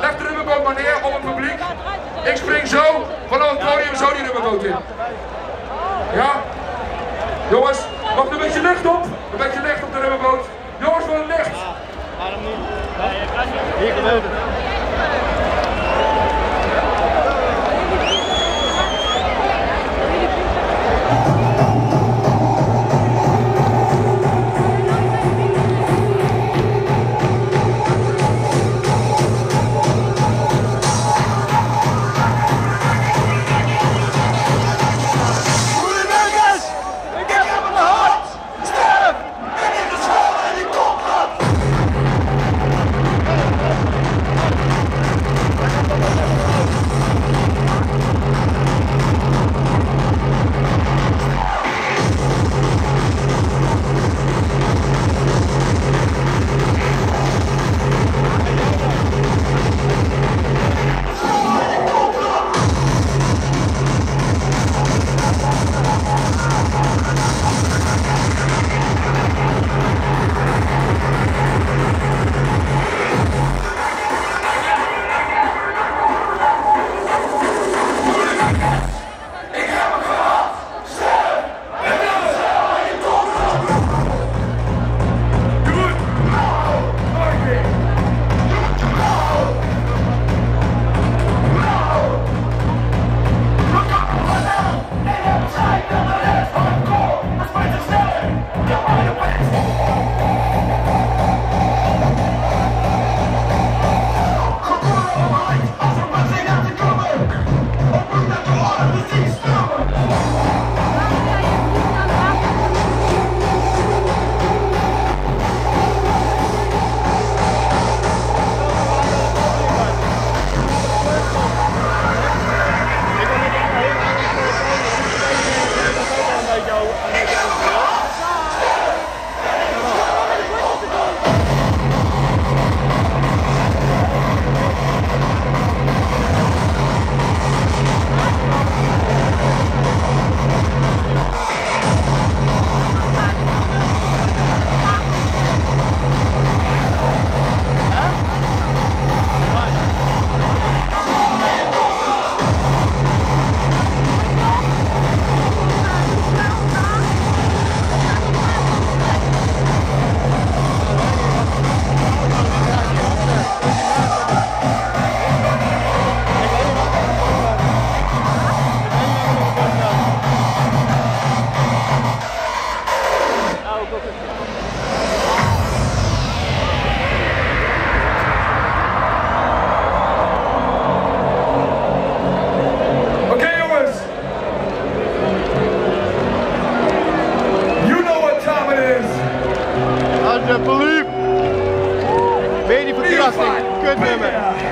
Leg de rubberboot maar neer op het publiek. Ik spring zo vanaf het podium zo die rubberboot in. Ja? Jongens, er een beetje licht op? Een beetje licht op de rubberboot. Jongens, het licht. Niet? Hier gebeurt het. Alsjeblieft. Die verkrachting? Kut nummer.